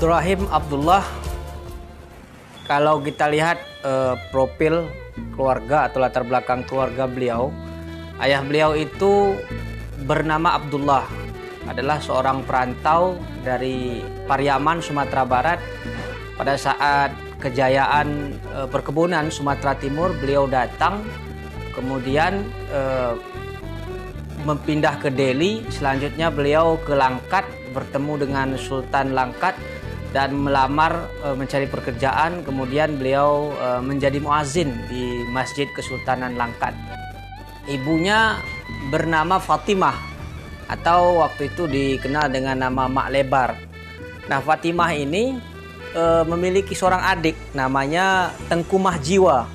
Abdurrahim Abdullah. Kalau kita lihat uh, profil keluarga atau latar belakang keluarga beliau, ayah beliau itu bernama Abdullah, adalah seorang perantau dari Pariaman, Sumatera Barat. Pada saat kejayaan uh, perkebunan Sumatera Timur, beliau datang, kemudian uh, mempindah ke Delhi, selanjutnya beliau ke Langkat bertemu dengan Sultan Langkat dan melamar e, mencari pekerjaan kemudian beliau e, menjadi muazin di Masjid Kesultanan Langkat. Ibunya bernama Fatimah atau waktu itu dikenal dengan nama Mak Lebar. Nah, Fatimah ini e, memiliki seorang adik namanya Tengku Mahjiwa.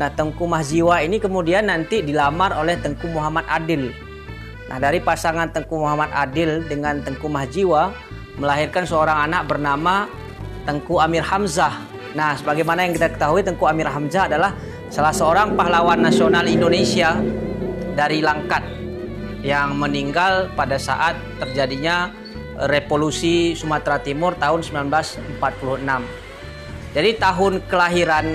Nah, Tengku Mahjiwa ini kemudian nanti dilamar oleh Tengku Muhammad Adil. Nah, dari pasangan Tengku Muhammad Adil dengan Tengku Mahjiwa melahirkan seorang anak bernama Tengku Amir Hamzah. Nah, sebagaimana yang kita ketahui Tengku Amir Hamzah adalah salah seorang pahlawan nasional Indonesia dari Langkat yang meninggal pada saat terjadinya revolusi Sumatera Timur tahun 1946. Jadi tahun kelahiran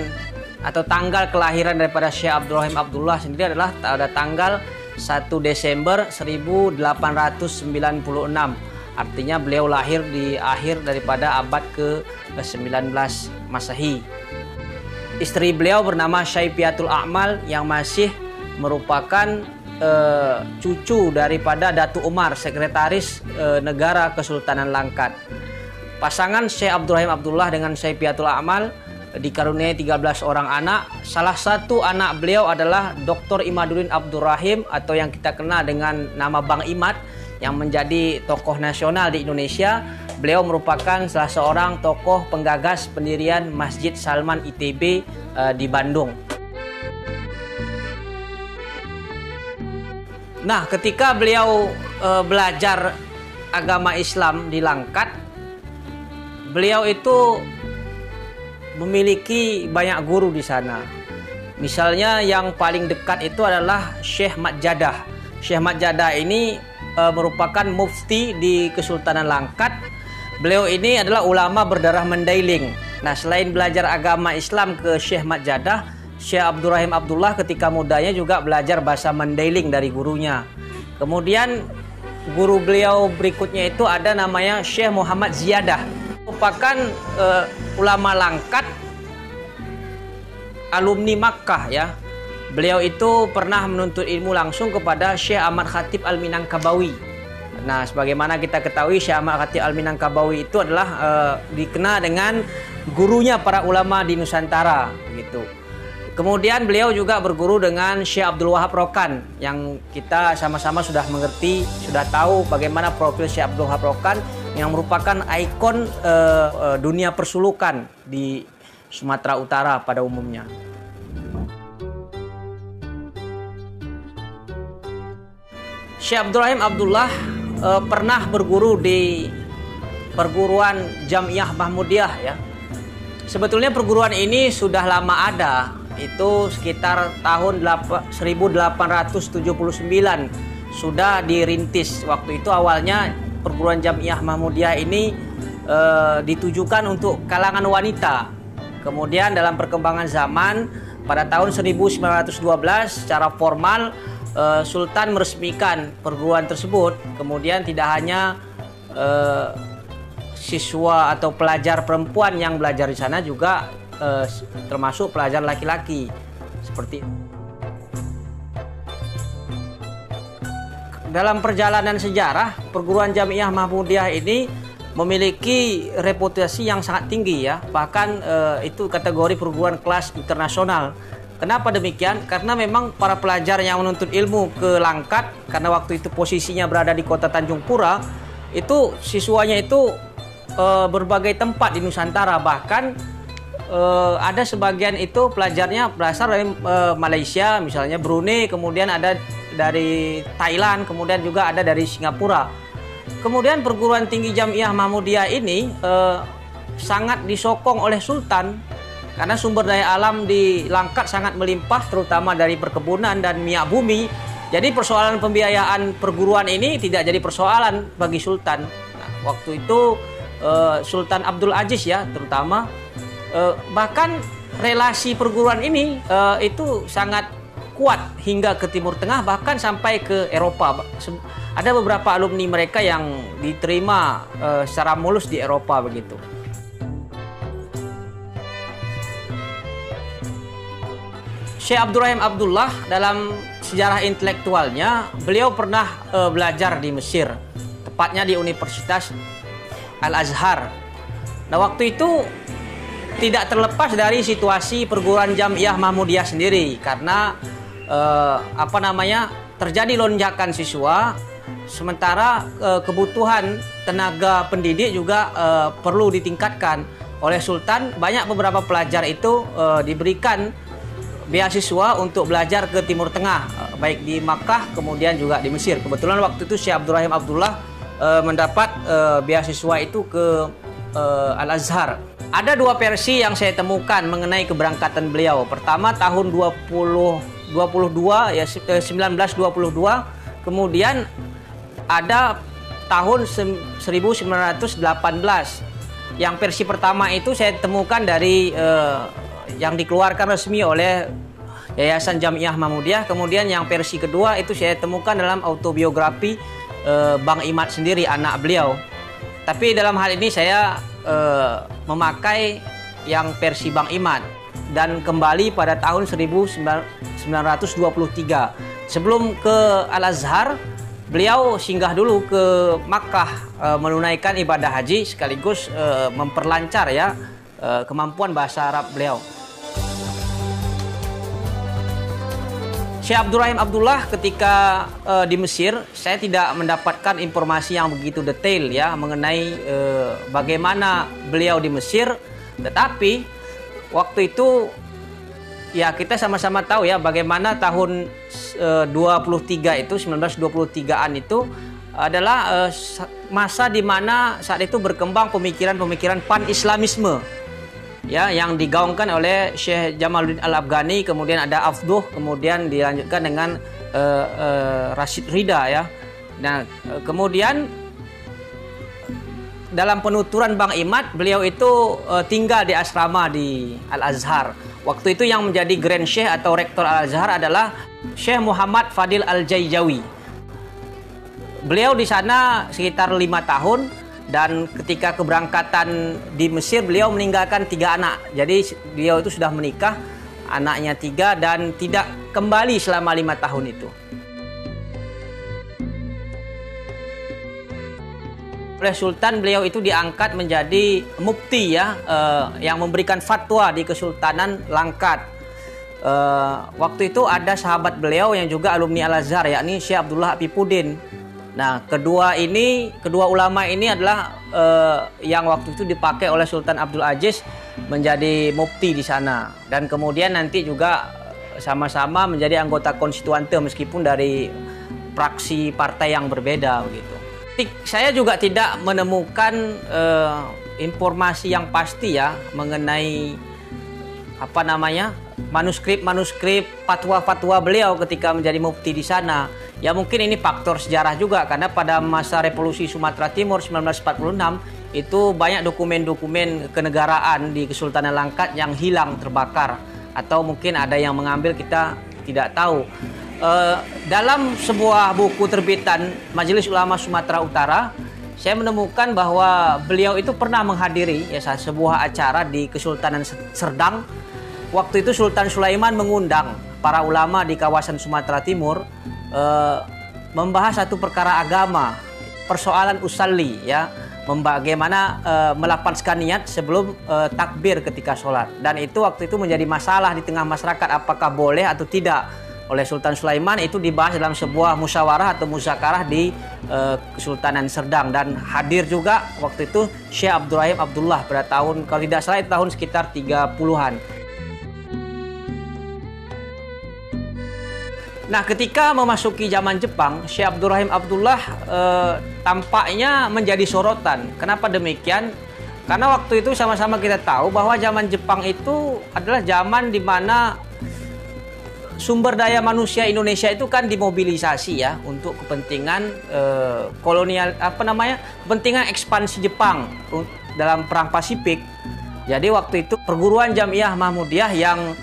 atau tanggal kelahiran daripada Syekh Abdurrahim Abdullah sendiri adalah pada tanggal 1 Desember 1896 Artinya beliau lahir di akhir daripada abad ke-19 Masehi. Istri beliau bernama Syaifiatul A'mal yang masih merupakan uh, cucu daripada Datu Umar, sekretaris uh, negara Kesultanan Langkat. Pasangan Syekh Abdurrahim Abdullah dengan Syaifiatul A'mal dikaruniai 13 orang anak. Salah satu anak beliau adalah Dr. Imaduddin Abdurrahim atau yang kita kenal dengan nama Bang Imad yang menjadi tokoh nasional di Indonesia. Beliau merupakan salah seorang tokoh penggagas pendirian Masjid Salman ITB uh, di Bandung. Nah, ketika beliau uh, belajar agama Islam di Langkat, beliau itu memiliki banyak guru di sana. Misalnya yang paling dekat itu adalah Syekh Mat Jadah. Syekh Mat Jadah ini e, merupakan mufti di Kesultanan Langkat. Beliau ini adalah ulama berdarah Mandailing. Nah, selain belajar agama Islam ke Syekh Mat Jadah, Syekh Abdurrahim Abdullah ketika mudanya juga belajar bahasa Mandailing dari gurunya. Kemudian guru beliau berikutnya itu ada namanya Syekh Muhammad Ziyadah. Merupakan e, ulama Langkat alumni Makkah ya Beliau itu pernah menuntut ilmu langsung kepada Syekh Ahmad Khatib Al-Minangkabawi. Nah, sebagaimana kita ketahui Syekh Ahmad Khatib Al-Minangkabawi itu adalah uh, dikenal dengan gurunya para ulama di Nusantara gitu. Kemudian beliau juga berguru dengan Syekh Abdul Wahab Rokan yang kita sama-sama sudah mengerti, sudah tahu bagaimana profil Syekh Abdul Wahab Rokan yang merupakan ikon uh, uh, dunia persulukan di Sumatera Utara pada umumnya. Syekh Abdurrahim Abdullah e, pernah berguru di perguruan Jamiah Mahmudiyah ya. Sebetulnya perguruan ini sudah lama ada, itu sekitar tahun 1879 sudah dirintis. Waktu itu awalnya perguruan Jamiah Mahmudiyah ini e, ditujukan untuk kalangan wanita. Kemudian dalam perkembangan zaman pada tahun 1912 secara formal uh, Sultan meresmikan perguruan tersebut, kemudian tidak hanya uh, siswa atau pelajar perempuan yang belajar di sana juga uh, termasuk pelajar laki-laki. Seperti dalam perjalanan sejarah perguruan Jamiah Mahmudiyah ini memiliki reputasi yang sangat tinggi ya. Bahkan uh, itu kategori perguruan kelas internasional Kenapa demikian? Karena memang para pelajar yang menuntut ilmu ke Langkat karena waktu itu posisinya berada di kota Tanjung Pura, itu siswanya itu e, berbagai tempat di Nusantara bahkan e, ada sebagian itu pelajarnya berasal dari e, Malaysia, misalnya Brunei, kemudian ada dari Thailand, kemudian juga ada dari Singapura. Kemudian perguruan tinggi Jamiah Mahmudiyah ini e, sangat disokong oleh Sultan karena sumber daya alam di Langkat sangat melimpah terutama dari perkebunan dan minyak bumi. Jadi persoalan pembiayaan perguruan ini tidak jadi persoalan bagi Sultan. Nah, waktu itu uh, Sultan Abdul Aziz ya terutama uh, bahkan relasi perguruan ini uh, itu sangat kuat hingga ke Timur Tengah bahkan sampai ke Eropa ada beberapa alumni mereka yang diterima secara mulus di Eropa begitu Syekh Abdurrahim Abdullah dalam sejarah intelektualnya beliau pernah uh, belajar di Mesir tepatnya di Universitas Al-Azhar. Nah, waktu itu tidak terlepas dari situasi perguruan Jamiah Mahmudiyah sendiri karena eh, apa namanya? terjadi lonjakan siswa sementara eh, kebutuhan tenaga pendidik juga eh, perlu ditingkatkan oleh Sultan banyak beberapa pelajar itu eh, diberikan beasiswa untuk belajar ke Timur Tengah eh, baik di Makkah kemudian juga di Mesir kebetulan waktu itu Syekh Abdurrahim Abdullah uh, mendapat uh, beasiswa itu ke uh, Al Azhar. Ada dua versi yang saya temukan mengenai keberangkatan beliau. Pertama tahun 20 22 ya 1922, kemudian ada tahun 1918. Yang versi pertama itu saya temukan dari uh, yang dikeluarkan resmi oleh Yayasan Jamiah Mahmudiyah. Kemudian yang versi kedua itu saya temukan dalam autobiografi uh, Bang Imat sendiri anak beliau. Tapi dalam hal ini saya uh, memakai yang versi Bang Imat dan kembali pada tahun 1923. Sebelum ke Al Azhar, beliau singgah dulu ke Makkah uh, menunaikan ibadah haji sekaligus memperlancar ya kemampuan bahasa Arab beliau. Syekh Abdurrahim Abdullah ketika uh, di Mesir, saya tidak mendapatkan informasi yang begitu detail ya mengenai uh, bagaimana beliau di Mesir. Tetapi waktu itu ya kita sama-sama tahu ya bagaimana tahun uh, 23 itu 1923-an itu adalah uh, masa di mana saat itu berkembang pemikiran-pemikiran pan-islamisme ya yang digaungkan oleh Syekh Jamaluddin Al Afghani kemudian ada Afduh kemudian dilanjutkan dengan uh, uh, Rashid Rida ya. Nah uh, kemudian dalam penuturan Bang Imat beliau itu uh, tinggal di asrama di Al Azhar waktu itu yang menjadi Grand Syekh atau Rektor Al Azhar adalah Syekh Muhammad Fadil Al Jaijawi beliau di sana sekitar lima tahun dan ketika keberangkatan di Mesir beliau meninggalkan tiga anak. Jadi beliau itu sudah menikah anaknya tiga dan tidak kembali selama lima tahun itu. Oleh Sultan beliau itu diangkat menjadi mufti ya eh, yang memberikan fatwa di Kesultanan Langkat. Eh, waktu itu ada sahabat beliau yang juga alumni Al Azhar yakni Syekh Abdullah Apipudin Nah, kedua ini, kedua ulama ini adalah uh, yang waktu itu dipakai oleh Sultan Abdul Aziz menjadi mufti di sana dan kemudian nanti juga sama-sama menjadi anggota konstituante meskipun dari praksi partai yang berbeda begitu. Saya juga tidak menemukan uh, informasi yang pasti ya mengenai apa namanya manuskrip-manuskrip fatwa-fatwa beliau ketika menjadi mufti di sana Ya mungkin ini faktor sejarah juga karena pada masa revolusi Sumatera Timur 1946 itu banyak dokumen-dokumen kenegaraan di Kesultanan Langkat yang hilang terbakar atau mungkin ada yang mengambil kita tidak tahu. Uh, dalam sebuah buku terbitan Majelis Ulama Sumatera Utara, saya menemukan bahwa beliau itu pernah menghadiri ya sebuah acara di Kesultanan Serdang. Waktu itu Sultan Sulaiman mengundang para ulama di kawasan Sumatera Timur uh, membahas satu perkara agama, persoalan usalli ya, bagaimana uh, melapaskan niat sebelum uh, takbir ketika sholat. Dan itu waktu itu menjadi masalah di tengah masyarakat apakah boleh atau tidak oleh Sultan Sulaiman itu dibahas dalam sebuah musyawarah atau muzakarah di uh, Kesultanan Serdang dan hadir juga waktu itu Syekh Abdurrahim Abdullah pada tahun kalau tidak salah tahun sekitar 30-an. Nah, ketika memasuki zaman Jepang, Syekh Abdurrahim Abdullah eh, tampaknya menjadi sorotan. Kenapa demikian? Karena waktu itu sama-sama kita tahu bahwa zaman Jepang itu adalah zaman di mana sumber daya manusia Indonesia itu kan dimobilisasi ya untuk kepentingan eh, kolonial apa namanya kepentingan ekspansi Jepang dalam perang Pasifik. Jadi waktu itu perguruan Jamiah Mahmudiyah yang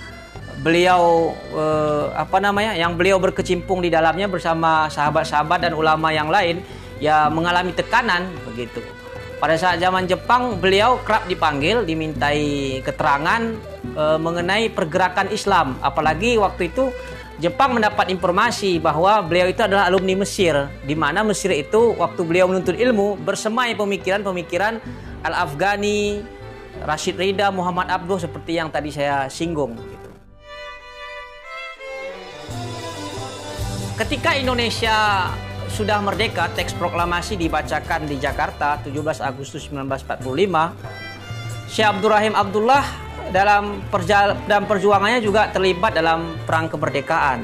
beliau eh, apa namanya yang beliau berkecimpung di dalamnya bersama sahabat-sahabat dan ulama yang lain ya mengalami tekanan begitu. Pada saat zaman Jepang beliau kerap dipanggil dimintai keterangan e, mengenai pergerakan Islam. Apalagi waktu itu Jepang mendapat informasi bahwa beliau itu adalah alumni Mesir, di mana Mesir itu waktu beliau menuntut ilmu bersemai pemikiran-pemikiran Al-Afghani, Rashid Rida, Muhammad Abduh seperti yang tadi saya singgung. Ketika Indonesia sudah merdeka, teks proklamasi dibacakan di Jakarta 17 Agustus 1945. Syekh Abdurrahim Abdullah dalam dalam perjuangannya juga terlibat dalam perang kemerdekaan.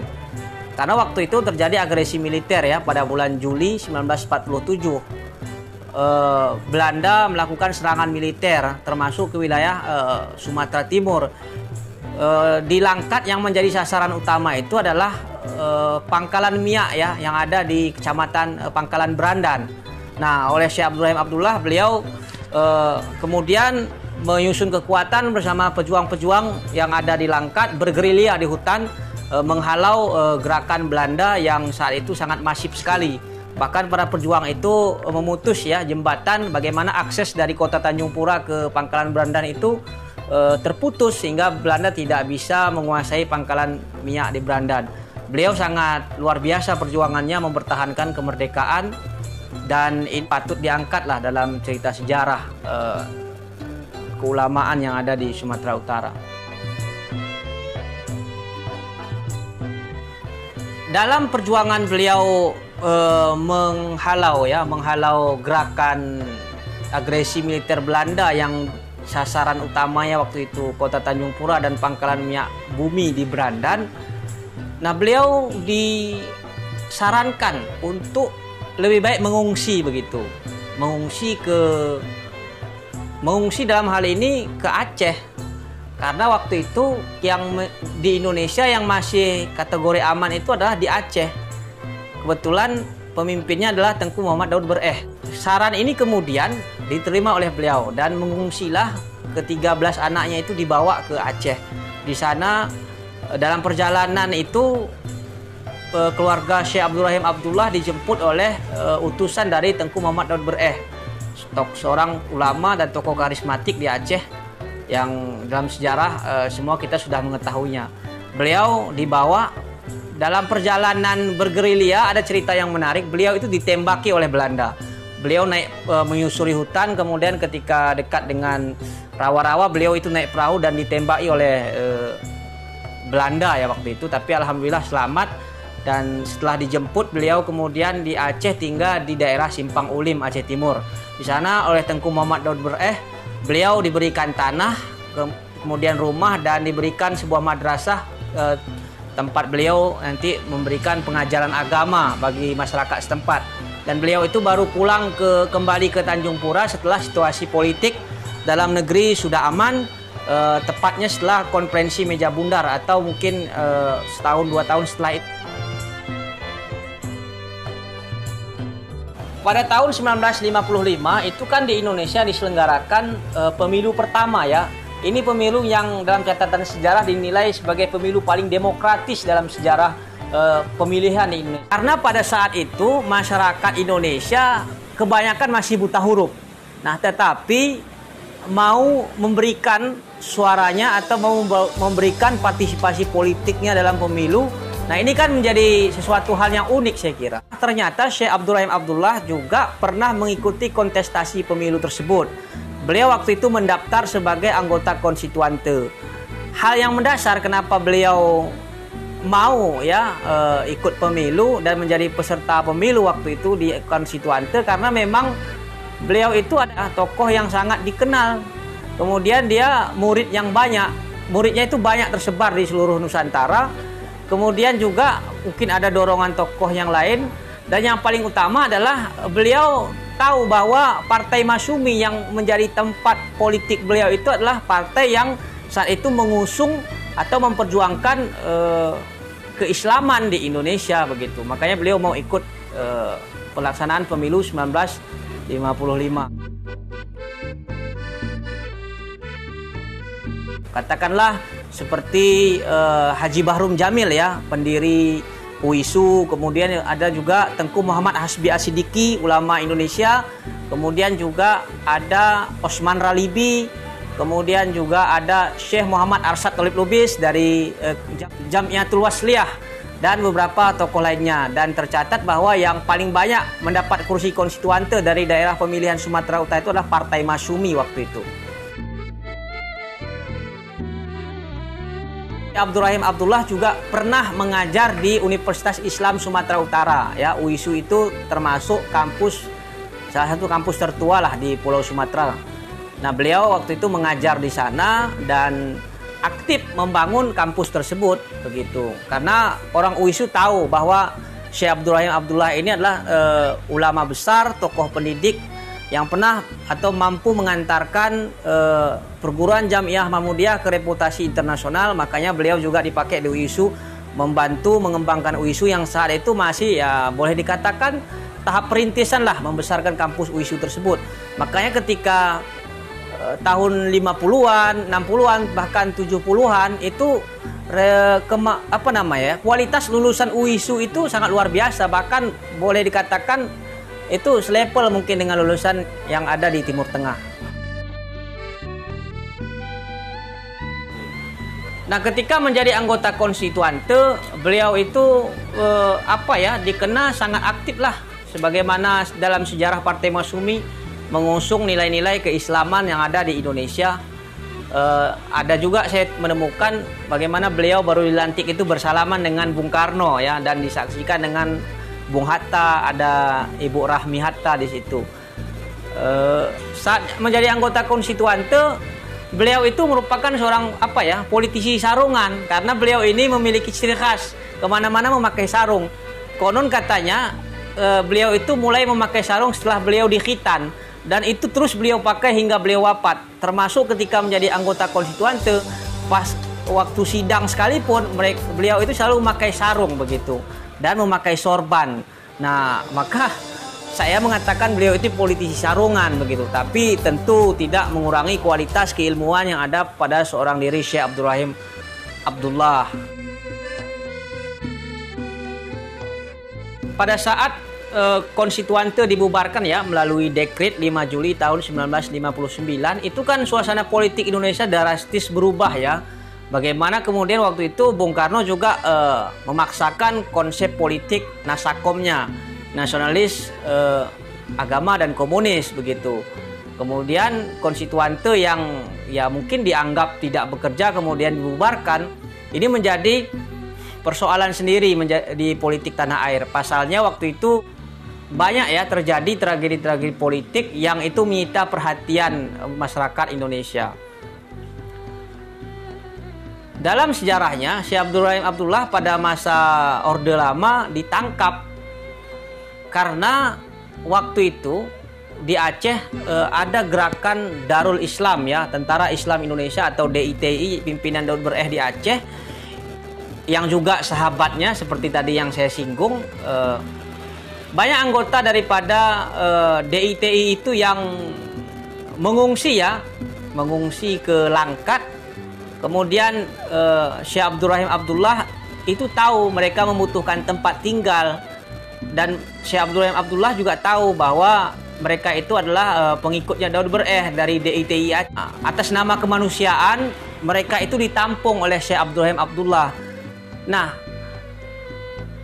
Karena waktu itu terjadi agresi militer ya pada bulan Juli 1947. Eh, Belanda melakukan serangan militer termasuk ke wilayah eh, Sumatera Timur. Eh, di Langkat yang menjadi sasaran utama itu adalah eh, Pangkalan Miak ya yang ada di Kecamatan eh, Pangkalan Berandan. Nah, oleh Syekh Abdurrahim Abdullah beliau eh, kemudian menyusun kekuatan bersama pejuang-pejuang yang ada di Langkat bergerilya di hutan eh, menghalau eh, gerakan Belanda yang saat itu sangat masif sekali. Bahkan para pejuang itu eh, memutus ya jembatan bagaimana akses dari kota Tanjung Pura ke Pangkalan Berandan itu terputus sehingga Belanda tidak bisa menguasai Pangkalan Minyak di Berandan. Beliau sangat luar biasa perjuangannya mempertahankan kemerdekaan dan ini patut diangkat lah dalam cerita sejarah eh, keulamaan yang ada di Sumatera Utara. Dalam perjuangan beliau eh, menghalau ya, menghalau gerakan agresi militer Belanda yang sasaran utamanya waktu itu kota Tanjung Pura dan pangkalan minyak bumi di Berandan Nah, beliau disarankan untuk lebih baik mengungsi begitu. Mengungsi ke mengungsi dalam hal ini ke Aceh. Karena waktu itu yang di Indonesia yang masih kategori aman itu adalah di Aceh. Kebetulan pemimpinnya adalah Tengku Muhammad Daud Bereh. Saran ini kemudian diterima oleh beliau dan mengungsilah ke-13 anaknya itu dibawa ke Aceh. Di sana dalam perjalanan itu eh, keluarga Syekh Abdurrahim Abdullah dijemput oleh uh, utusan dari Tengku Muhammad Daud Bereh, stok seorang ulama dan tokoh karismatik di Aceh yang dalam sejarah uh, semua kita sudah mengetahuinya. Beliau dibawa dalam perjalanan bergerilya ada cerita yang menarik. Beliau itu ditembaki oleh Belanda. Beliau naik e, menyusuri hutan, kemudian ketika dekat dengan rawa-rawa, beliau itu naik perahu dan ditembaki oleh Belanda ya waktu itu tapi alhamdulillah selamat. Dan setelah dijemput beliau kemudian di Aceh tinggal di daerah Simpang Ulim Aceh Timur. Di sana oleh Tengku Muhammad Daud Bereh beliau diberikan tanah kemudian rumah dan diberikan sebuah madrasah eh, tempat beliau nanti memberikan pengajaran agama bagi masyarakat setempat. Dan beliau itu baru pulang ke kembali ke Tanjung Pura setelah situasi politik dalam negeri sudah aman uh, tepatnya setelah konferensi meja bundar atau mungkin uh, setahun dua tahun setelah itu. Pada tahun 1955 itu kan di Indonesia diselenggarakan uh, pemilu pertama ya. Ini pemilu yang dalam catatan sejarah dinilai sebagai pemilu paling demokratis dalam sejarah uh, pemilihan di Indonesia. Karena pada saat itu masyarakat Indonesia kebanyakan masih buta huruf. Nah, tetapi mau memberikan suaranya atau mau memberikan partisipasi politiknya dalam pemilu. Nah ini kan menjadi sesuatu hal yang unik saya kira. Ternyata Syekh Abdurrahim Abdullah juga pernah mengikuti kontestasi pemilu tersebut. Beliau waktu itu mendaftar sebagai anggota konstituante. Hal yang mendasar kenapa beliau mau ya e, ikut pemilu dan menjadi peserta pemilu waktu itu di konstituante karena memang beliau itu adalah tokoh yang sangat dikenal. Kemudian dia murid yang banyak. Muridnya itu banyak tersebar di seluruh Nusantara. Kemudian juga mungkin ada dorongan tokoh yang lain. Dan yang paling utama adalah beliau tahu bahwa Partai Masumi yang menjadi tempat politik beliau itu adalah partai yang saat itu mengusung atau memperjuangkan eh, keislaman di Indonesia begitu. Makanya beliau mau ikut uh, pelaksanaan pemilu 1955. Katakanlah seperti uh, Haji Bahrum Jamil ya, pendiri UISU, kemudian ada juga Tengku Muhammad Hasbi Asidiki, ulama Indonesia, kemudian juga ada Osman Ralibi, kemudian juga ada Syekh Muhammad Arsad Tolib Lubis dari uh, Jamiatul Wasliyah dan beberapa tokoh lainnya dan tercatat bahwa yang paling banyak mendapat kursi konstituante dari daerah pemilihan Sumatera Utara itu adalah Partai Masumi waktu itu. Abdurrahim Abdullah juga pernah mengajar di Universitas Islam Sumatera Utara ya UISU itu termasuk kampus salah satu kampus tertua lah di Pulau Sumatera. Nah beliau waktu itu mengajar di sana dan aktif membangun kampus tersebut begitu. Karena orang UISU tahu bahwa Syekh Abdurrahim Abdullah ini adalah uh, ulama besar tokoh pendidik yang pernah atau mampu mengantarkan uh, perguruan Jamiah Mahmudiyah ke reputasi internasional. Makanya beliau juga dipakai di UISU membantu mengembangkan UISU yang saat itu masih ya boleh dikatakan tahap perintisan lah membesarkan kampus UISU tersebut. Makanya ketika tahun 50-an, 60-an bahkan 70-an itu kema, apa namanya kualitas lulusan UISU itu sangat luar biasa bahkan boleh dikatakan itu selevel mungkin dengan lulusan yang ada di Timur Tengah. Nah, ketika menjadi anggota konstituante, beliau itu eh, apa ya dikenal sangat aktif lah, sebagaimana dalam sejarah Partai Masumi mengusung nilai-nilai keislaman yang ada di Indonesia. Eh, ada juga saya menemukan bagaimana beliau baru dilantik itu bersalaman dengan Bung Karno ya dan disaksikan dengan Bung Hatta, ada Ibu Rahmi Hatta di situ. Uh, saat menjadi anggota konstituante, beliau itu merupakan seorang apa ya politisi sarungan karena beliau ini memiliki ciri khas ke mana-mana memakai sarung. Konon katanya uh, beliau itu mulai memakai sarung setelah beliau dikhitan dan itu terus beliau pakai hingga beliau wafat. Termasuk ketika menjadi anggota konstituante pas waktu sidang sekalipun beliau itu selalu memakai sarung begitu dan memakai sorban. Nah, maka saya mengatakan beliau itu politisi sarungan begitu, tapi tentu tidak mengurangi kualitas keilmuan yang ada pada seorang diri Syekh Abdurrahim Abdullah. Pada saat eh, konstituante dibubarkan ya melalui dekret 5 Juli tahun 1959 itu kan suasana politik Indonesia drastis berubah ya Bagaimana kemudian waktu itu Bung Karno juga uh, memaksakan konsep politik nasakomnya, nasionalis, uh, agama dan komunis begitu. Kemudian konstituante yang ya mungkin dianggap tidak bekerja kemudian dibubarkan, ini menjadi persoalan sendiri di politik tanah air. Pasalnya waktu itu banyak ya terjadi tragedi-tragedi politik yang itu menyita perhatian masyarakat Indonesia. Dalam sejarahnya, Syekh Abdurrahim Abdullah pada masa Orde Lama ditangkap karena waktu itu di Aceh eh, ada gerakan Darul Islam ya, Tentara Islam Indonesia atau DITI pimpinan Daud Bereh di Aceh yang juga sahabatnya seperti tadi yang saya singgung eh, banyak anggota daripada eh, DITI itu yang mengungsi ya, mengungsi ke Langkat. Kemudian uh, Syekh Abdurrahim Abdullah itu tahu mereka membutuhkan tempat tinggal. Dan Syekh Abdurrahim Abdullah juga tahu bahwa mereka itu adalah uh, pengikutnya Daud Bereh dari DITI atas nama kemanusiaan. Mereka itu ditampung oleh Syekh Abdurrahim Abdullah. Nah,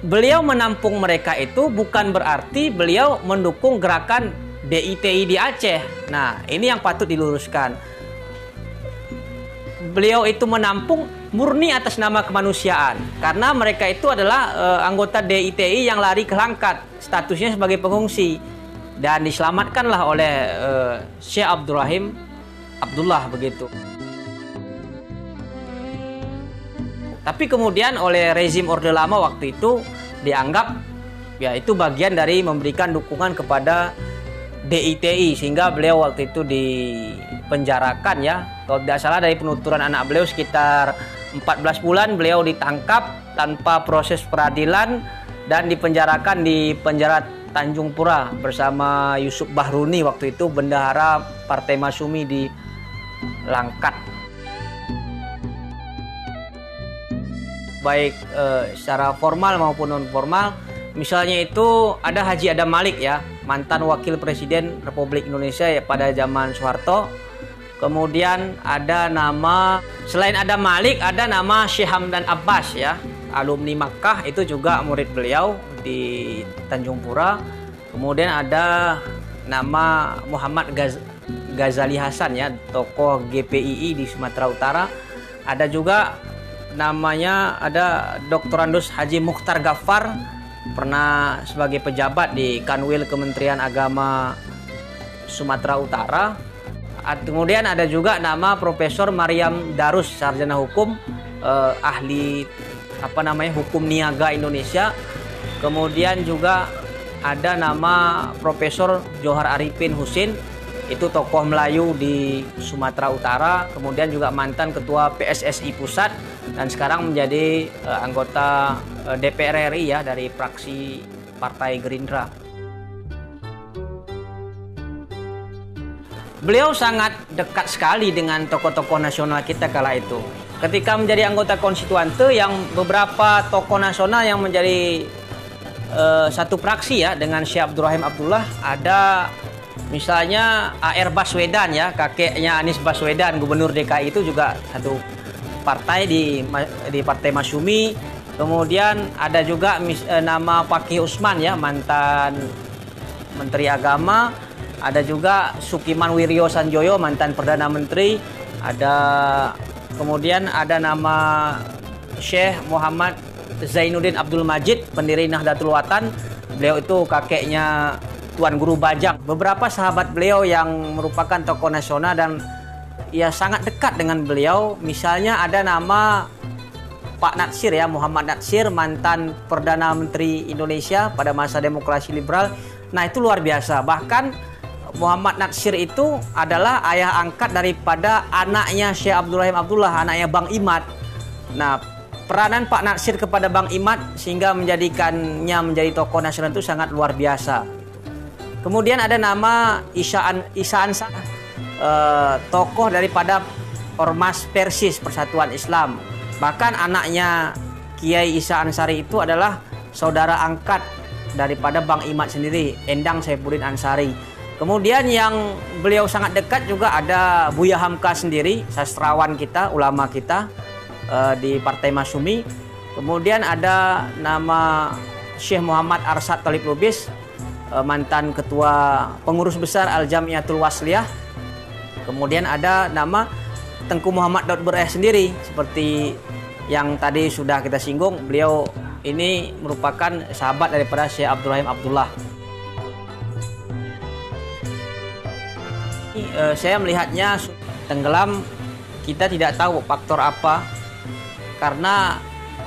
beliau menampung mereka itu bukan berarti beliau mendukung gerakan DITI di Aceh. Nah, ini yang patut diluruskan beliau itu menampung murni atas nama kemanusiaan karena mereka itu adalah uh, anggota DITI yang lari ke Langkat statusnya sebagai pengungsi dan diselamatkanlah oleh uh, Syekh Abdurrahim Abdullah begitu. Tapi kemudian oleh rezim Orde Lama waktu itu dianggap ya itu bagian dari memberikan dukungan kepada DITI sehingga beliau waktu itu dipenjarakan ya kalau tidak salah dari penuturan anak beliau sekitar 14 bulan beliau ditangkap tanpa proses peradilan dan dipenjarakan di penjara Tanjung Pura bersama Yusuf Bahruni waktu itu bendahara Partai Masumi di Langkat. Baik eh, secara formal maupun non formal, misalnya itu ada Haji Adam Malik ya, mantan wakil presiden Republik Indonesia ya pada zaman Soeharto. Kemudian ada nama selain ada Malik ada nama Syekh Hamdan Abbas ya, alumni Makkah itu juga murid beliau di Tanjung Pura. Kemudian ada nama Muhammad Gaz Ghazali Hasan ya, tokoh GPII di Sumatera Utara. Ada juga namanya ada Dr. Andus Haji Mukhtar Ghaffar pernah sebagai pejabat di Kanwil Kementerian Agama Sumatera Utara Kemudian ada juga nama Profesor Mariam Darus, sarjana hukum, eh, ahli apa namanya hukum niaga Indonesia. Kemudian juga ada nama Profesor Johar Arifin Husin, itu tokoh Melayu di Sumatera Utara. Kemudian juga mantan ketua PSSI Pusat dan sekarang menjadi eh, anggota eh, DPR RI ya dari fraksi Partai Gerindra. Beliau sangat dekat sekali dengan tokoh-tokoh nasional kita kala itu. Ketika menjadi anggota konstituante yang beberapa tokoh nasional yang menjadi uh, satu praksi ya dengan Syekh Abdurrahim Abdullah ada misalnya AR Baswedan ya kakeknya Anies Baswedan gubernur DKI itu juga satu partai di di Partai Masyumi kemudian ada juga mis, uh, nama Fakih Usman ya mantan Menteri Agama ada juga Sukiman Wiryo Sanjoyo mantan Perdana Menteri. Ada kemudian ada nama Syekh Muhammad Zainuddin Abdul Majid pendiri Nahdlatul Watan. Beliau itu kakeknya Tuan Guru Bajang. Beberapa sahabat beliau yang merupakan tokoh nasional dan ya sangat dekat dengan beliau. Misalnya ada nama Pak Natsir ya, Muhammad Natsir mantan Perdana Menteri Indonesia pada masa demokrasi liberal. Nah, itu luar biasa. Bahkan Muhammad Natsir itu adalah ayah angkat daripada anaknya Syekh Abdurrahim Abdullah, anaknya Bang Imad. Nah, peranan Pak Natsir kepada Bang Imad sehingga menjadikannya menjadi tokoh nasional itu sangat luar biasa. Kemudian ada nama Isaan Isaan eh, tokoh daripada Ormas Persis Persatuan Islam. Bahkan anaknya Kiai Isa Ansari itu adalah saudara angkat daripada Bang Imad sendiri, Endang Saifuddin Ansari. Kemudian yang beliau sangat dekat juga ada Buya Hamka sendiri, sastrawan kita, ulama kita uh, di Partai Masumi. Kemudian ada nama Syekh Muhammad Arsad Talib Lubis, mantan ketua pengurus besar Al Jamiatul Wasliyah. Kemudian ada nama Tengku Muhammad Daud Bereh sendiri, seperti yang tadi sudah kita singgung, beliau ini merupakan sahabat daripada Syekh Abdurrahim Abdullah. uh, saya melihatnya tenggelam kita tidak tahu faktor apa karena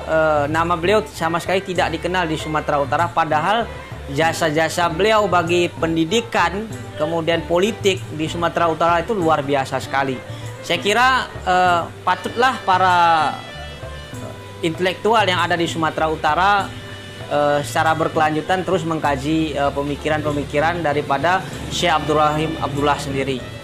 uh, nama beliau sama sekali tidak dikenal di Sumatera Utara padahal jasa-jasa beliau bagi pendidikan kemudian politik di Sumatera Utara itu luar biasa sekali. Saya kira uh, patutlah para intelektual yang ada di Sumatera Utara uh, secara berkelanjutan terus mengkaji pemikiran-pemikiran uh, daripada Syekh Abdurrahim Abdullah sendiri.